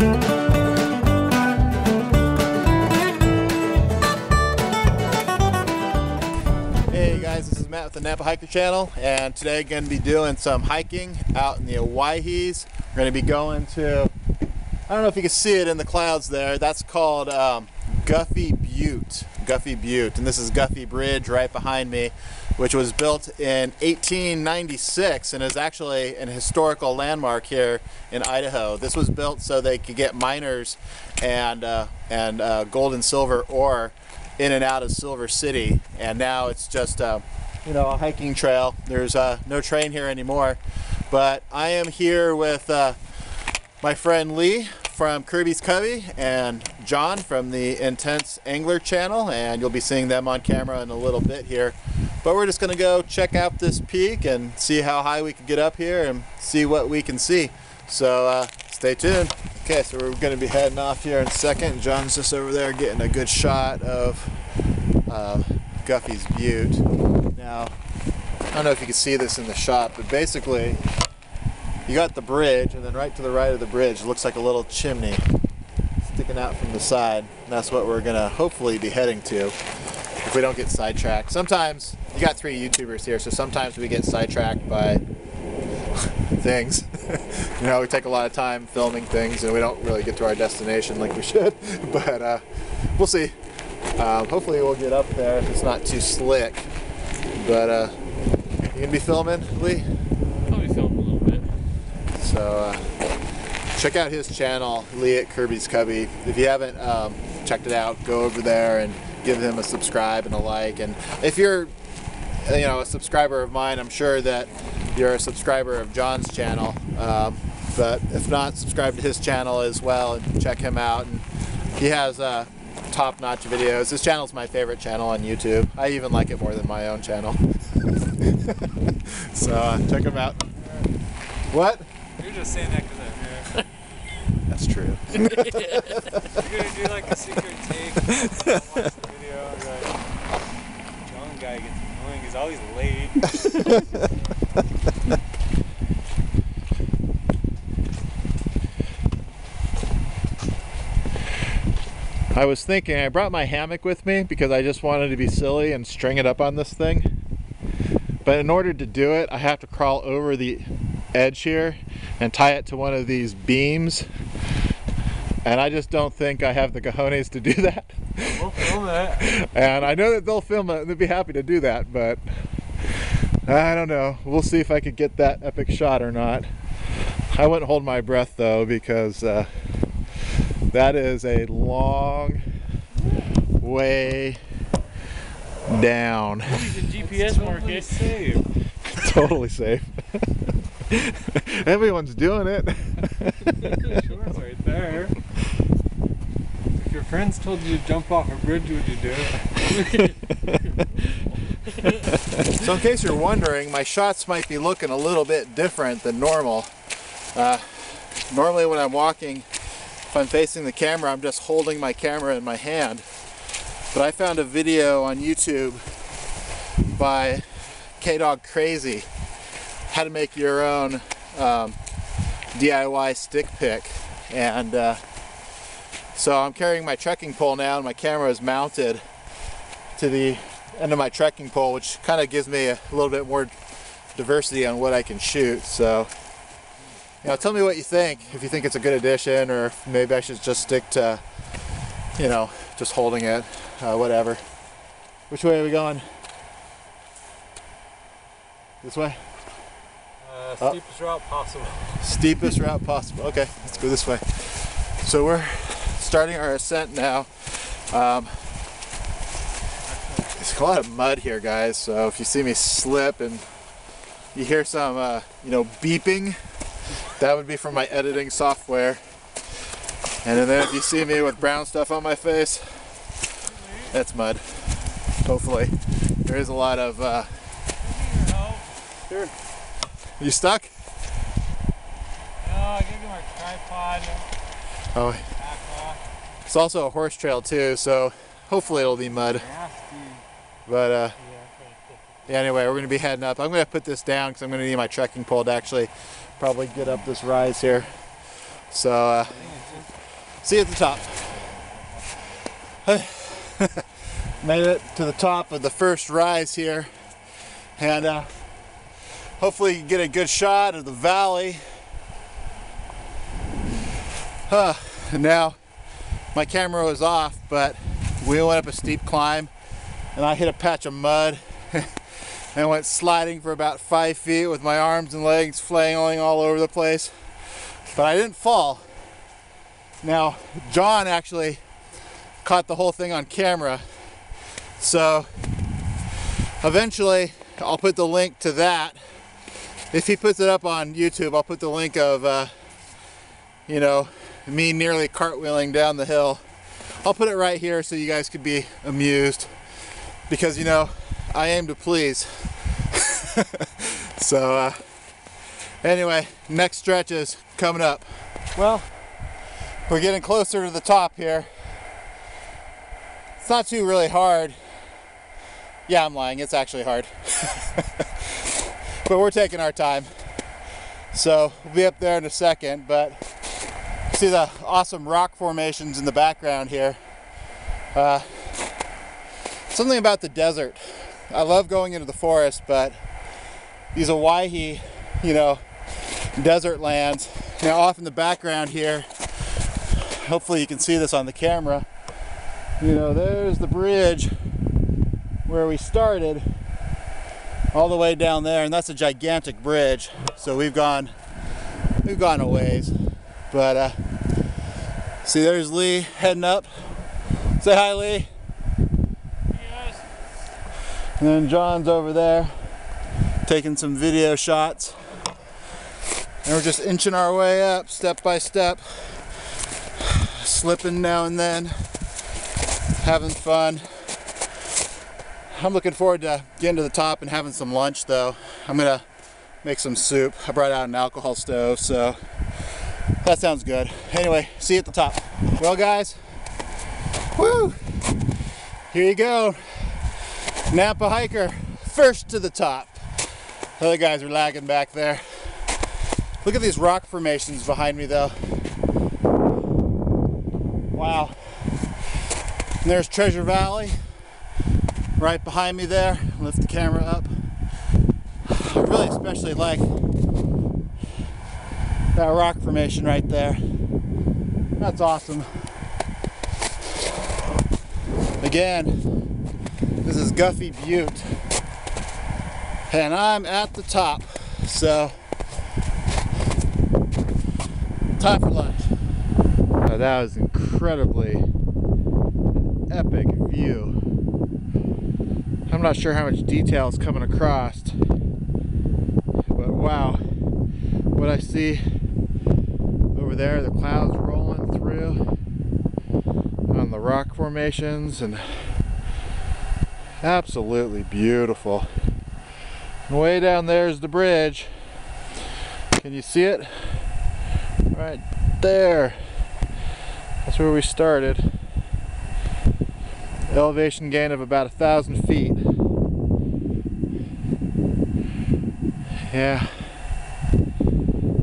Hey guys, this is Matt with the Nampa Hiker Channel, and today I'm going to be doing some hiking out in the Owyhees. We're going to be going to, I don't know if you can see it in the clouds there, that's called um, Guffey Butte. Guffey Butte, and this is Guffey Bridge right behind me, which was built in 1896 and is actually an historical landmark here in Idaho. This was built so they could get miners and, uh, and uh, gold and silver ore in and out of Silver City, and now it's just uh, you know a hiking trail. There's uh, no train here anymore, but I am here with uh, my friend Lee from Curby's Cubby and John from the Intense Angler channel, and you'll be seeing them on camera in a little bit here. But we're just going to go check out this peak and see how high we can get up here and see what we can see. So uh, stay tuned. Okay, so we're going to be heading off here in a second. John's just over there getting a good shot of uh, Guffey's Butte. Now, I don't know if you can see this in the shot, but basically, you got the bridge, and then right to the right of the bridge looks like a little chimney sticking out from the side. And that's what we're to hopefully be heading to if we don't get sidetracked. Sometimes, you got three YouTubers here, so sometimes we get sidetracked by things. you know, we take a lot of time filming things and we don't really get to our destination like we should, but uh, we'll see. Um, hopefully we'll get up there if it's not too slick. But uh, you gonna be filming, Lee? Probably film a little bit. So uh, check out his channel, Lee at Curby's Cubby. If you haven't um, checked it out, go over there and give him a subscribe and a like. And if you're, you know, a subscriber of mine, I'm sure that you're a subscriber of John's channel. Um, but if not, subscribe to his channel as well and check him out. And he has uh, top-notch videos. His channel's my favorite channel on YouTube. I even like it more than my own channel. so uh, check him out. What? You're just saying that because I'm here. That's true. You're gonna do like a secret take. Watch the video. and Like, John guy gets annoying. He's always late. I was thinking, I brought my hammock with me because I just wanted to be silly and string it up on this thing. But in order to do it, I have to crawl over the edge here and tie it to one of these beams. And I just don't think I have the cojones to do that. We'll film it. And I know that they'll film it and they'd be happy to do that, but I don't know. We'll see if I could get that epic shot or not. I wouldn't hold my breath though because uh, that is a long way down. He's in GPS market. Safe. totally safe. Everyone's doing it. Sure, it's right there. If your friends told you to jump off a bridge, would you do it? So in case you're wondering, my shots might be looking a little bit different than normal. Uh, normally when I'm walking, if I'm facing the camera, I'm just holding my camera in my hand. But I found a video on YouTube by K-Dog Crazy, how to make your own um, DIY stick pick. And uh, so I'm carrying my trekking pole now and my camera is mounted to the end of my trekking pole, which kind of gives me a little bit more diversity on what I can shoot. So, you know, tell me what you think. If you think it's a good addition, or maybe I should just stick to, you know, just holding it, uh, whatever. Which way are we going? This way? Uh, Oh. steepest route possible. steepest route possible. Okay, let's go this way. So we're starting our ascent now. Um, there's a lot of mud here, guys. So if you see me slip and you hear some, uh, you know, beeping, that would be from my editing software. And then if you see me with brown stuff on my face, that's mud. Hopefully, there is a lot of. Uh, Sure. You stuck? No, I gotta get my tripod Oh. It's also a horse trail too, so hopefully it'll be mud. But uh, Yeah. yeah, anyway, we're gonna be heading up. I'm gonna put this down because I'm gonna need my trekking pole to actually probably get up this rise here. So uh, See you at the top. Made it to the top of the first rise here. And uh, hopefully you get a good shot of the valley. Huh. Now, my camera was off, but we went up a steep climb and I hit a patch of mud and went sliding for about five feet with my arms and legs flailing all over the place. But I didn't fall. Now, John actually caught the whole thing on camera. So eventually I'll put the link to that. If he puts it up on YouTube, I'll put the link of, uh, you know, me nearly cartwheeling down the hill. I'll put it right here so you guys could be amused because, you know, I aim to please. so, uh, anyway, next stretch is coming up. Well, we're getting closer to the top here. It's not too really hard. Yeah, I'm lying. It's actually hard. but we're taking our time. So we'll be up there in a second, but see the awesome rock formations in the background here. Uh, something about the desert. I love going into the forest, but these Owyhee, you know, desert lands. Now off in the background here, hopefully you can see this on the camera. You know, there's the bridge where we started all the way down there and that's a gigantic bridge. So we've gone we've gone a ways. But uh see there's Lee heading up. Say hi Lee. And then John's over there taking some video shots. And we're just inching our way up step by step. Slipping now and then. Having fun. I'm looking forward to getting to the top and having some lunch though. I'm gonna make some soup. I brought out an alcohol stove, so that sounds good. Anyway, see you at the top. Well guys, woo! Here you go. Nampa hiker, first to the top. The other guys are lagging back there. Look at these rock formations behind me though. Wow. And there's Treasure Valley right behind me there. Lift the camera up. I really especially like that rock formation right there. That's awesome. Again, this is Guffey Butte. And I'm at the top. So, time for lunch. Oh, that was incredibly epic view. I'm not sure how much detail is coming across, but wow, what I see over there, the clouds rolling through on the rock formations and Absolutely beautiful. And way down there is the bridge. Can you see it? Right there. That's where we started. Elevation gain of about a thousand feet. Yeah.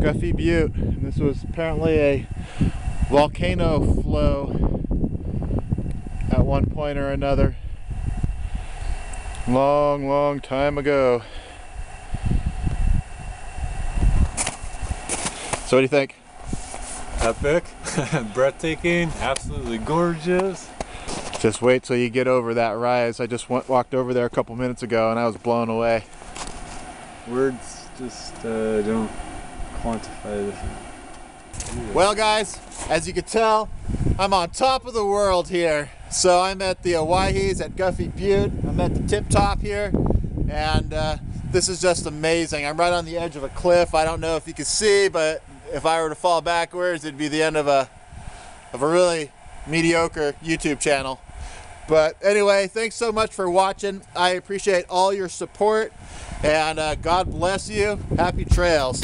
Guffey Butte. And this was apparently a volcano flow at one point or another long, long time ago. So what do you think? Epic, breathtaking, absolutely gorgeous. Just wait till you get over that rise. I just went, walked over there a couple minutes ago and I was blown away. Words just uh, don't quantify this. Well guys, as you can tell, I'm on top of the world here. So I'm at the Owyhees at Guffey Butte. I'm at the tip top here and uh, this is just amazing. I'm right on the edge of a cliff. I don't know if you can see, but if I were to fall backwards, it'd be the end of a, of a really mediocre YouTube channel. But anyway, thanks so much for watching. I appreciate all your support and uh, God bless you. Happy trails.